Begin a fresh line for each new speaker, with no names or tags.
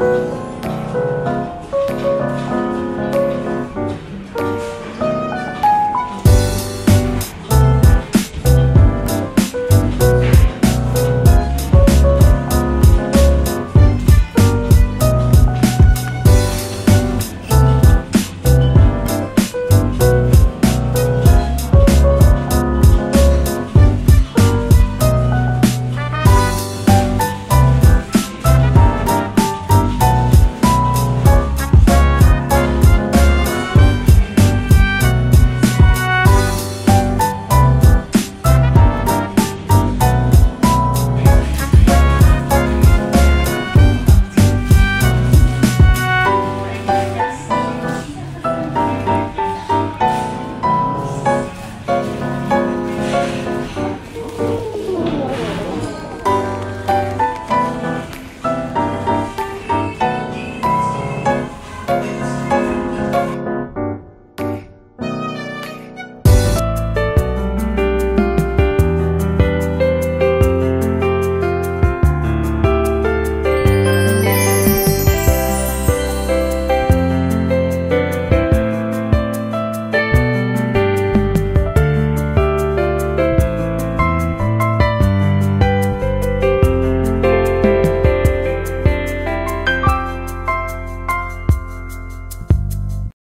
you.